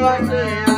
yeah